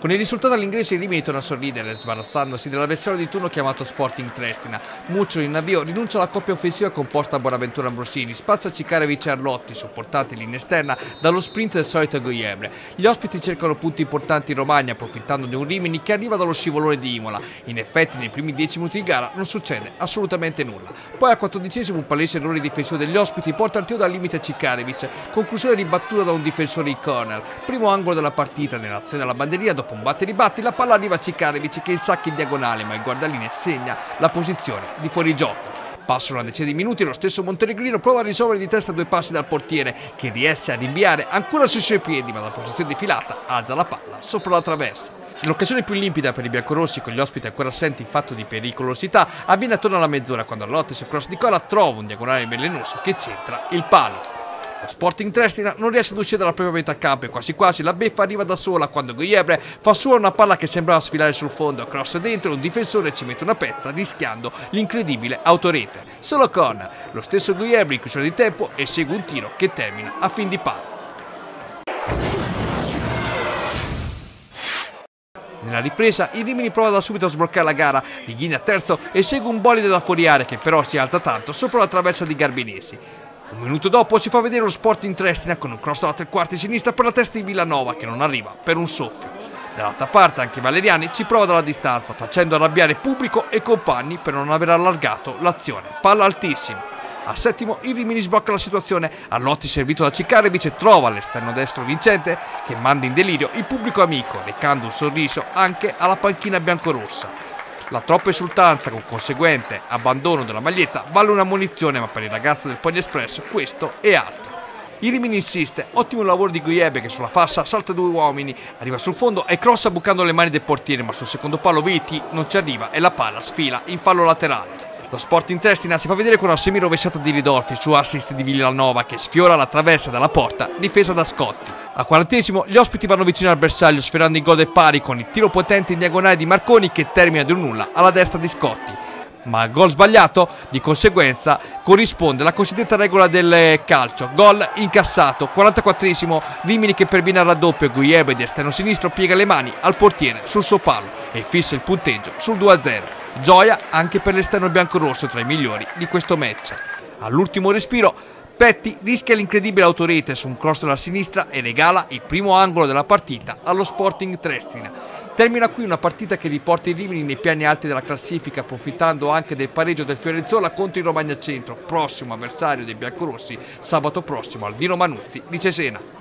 Con il risultato all'ingresso i Rimini torna a sorridere, sbarazzandosi dell'avversario di turno chiamato Sporting Trestina. Muccio in avvio rinuncia alla coppia offensiva composta da Bonaventura Ambrosini, spazza Cicarevic e Arlotti, supportati in esterna dallo sprint del solito Goiebre. Gli ospiti cercano punti importanti in Romagna, approfittando di un Rimini che arriva dallo scivolone di Imola. In effetti nei primi dieci minuti di gara non succede assolutamente nulla. Poi al quattordicesimo un palese errore difensivo degli ospiti porta al tiro dal limite Cicarevic, conclusione ribattuta da un difensore in corner. Primo angolo della partita nell'azione alla banderia dopo un batte ribatti la palla arriva a Cicarevic che insacca in diagonale ma il guardaline segna la posizione di fuorigioco. Passano una decina di minuti e lo stesso Montenegrino prova a risolvere di testa due passi dal portiere che riesce a rinviare ancora sui suoi piedi ma dalla posizione di filata alza la palla sopra la traversa. L'occasione più limpida per i biancorossi con gli ospiti ancora assenti in fatto di pericolosità avviene attorno alla mezz'ora quando Arlotti su cross di cola trova un diagonale velenoso che centra il palo. Sporting Trestina non riesce ad uscire dalla propria metà campo e quasi quasi la beffa arriva da sola quando Guiebre fa sua una palla che sembrava sfilare sul fondo, cross dentro, un difensore ci mette una pezza rischiando l'incredibile autorete. Solo corner, lo stesso Guiebre in chiusura di tempo e segue un tiro che termina a fin di palo. Nella ripresa il Rimini prova da subito a sbloccare la gara, Righini terzo e segue un bolide da fuoriare che però si alza tanto sopra la traversa di Garbinesi. Un minuto dopo si fa vedere lo sport in Trestina con un cross dalla tre quarti sinistra per la testa di Villanova che non arriva per un soffio. Dall'altra parte anche Valeriani ci prova dalla distanza facendo arrabbiare pubblico e compagni per non aver allargato l'azione. Palla altissima. Al settimo il Rimini sblocca la situazione, Arlotti servito da Cicarevic trova all'esterno destro vincente che manda in delirio il pubblico amico recando un sorriso anche alla panchina biancorossa. La troppa esultanza con conseguente abbandono della maglietta vale una munizione, ma per il ragazzo del Pogni Express questo è altro. Il Rimini insiste, ottimo lavoro di Guiebe che sulla fascia salta due uomini, arriva sul fondo e crossa bucando le mani del portiere, ma sul secondo palo Viti non ci arriva e la palla sfila in fallo laterale. Lo sport in Trestina si fa vedere con una semi-rovesciata di Ridolfi su assist di Villanova che sfiora la traversa dalla porta, difesa da Scotti. Al quarantesimo gli ospiti vanno vicino al bersaglio sferrando in gol del pari con il tiro potente in diagonale di Marconi che termina di un nulla alla destra di Scotti. Ma al gol sbagliato, di conseguenza, corrisponde la cosiddetta regola del calcio. Gol incassato, 44esimo, Rimini che perviene al raddoppio, Guiebe di esterno sinistro piega le mani al portiere sul suo palo e fissa il punteggio sul 2-0. Gioia anche per l'esterno biancorosso tra i migliori di questo match. All'ultimo respiro Petti rischia l'incredibile autorete su un cross dalla sinistra e regala il primo angolo della partita allo Sporting Trestina. Termina qui una partita che riporta i Rimini nei piani alti della classifica, approfittando anche del pareggio del Fiorenzola contro il Romagna Centro, prossimo avversario dei biancorossi sabato prossimo al Dino Manuzzi di Cesena.